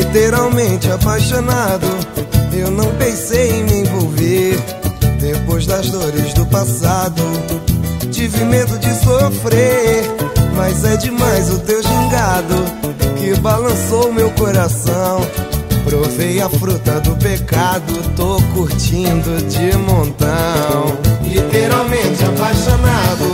Literalmente apaixonado, eu não pensei em me envolver. Depois das dores do passado, tive medo de sofrer. Mas é demais o teu gingado que balançou meu coração. Provei a fruta do pecado, tô curtindo de montão. Literalmente apaixonado,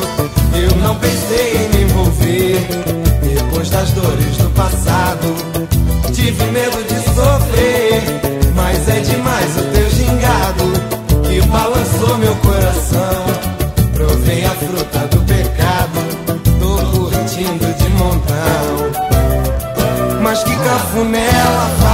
que cafuné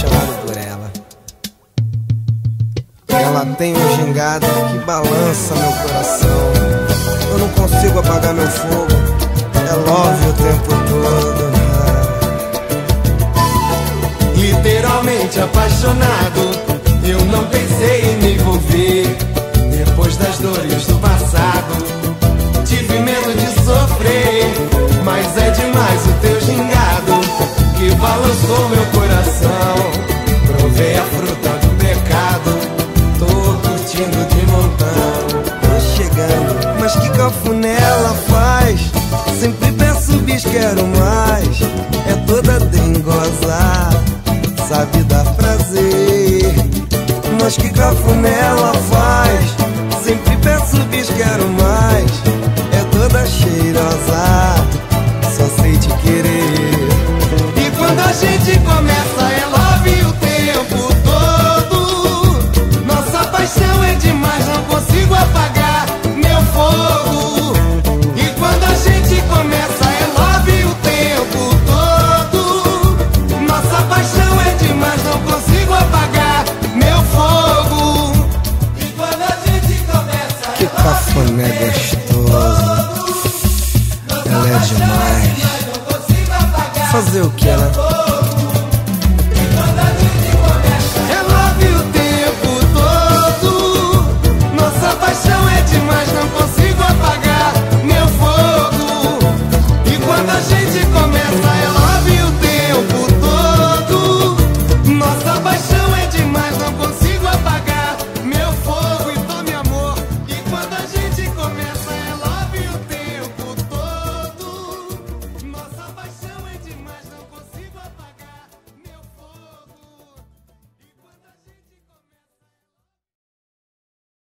apaixonado por ela. Ela tem um gingado que balança meu coração. Eu não consigo apagar meu fogo. É love o tempo todo. Literalmente apaixonado. Eu não pensei em me envolver. Depois das dores do passado. Mas que cafuné ela faz? Sempre peço bis, quero mais. É toda dengosa, sabe dar prazer. Mas que cafuné ela faz? Sempre peço bis, quero mais. Gostoso. Ela é demais. Fazer o que, né?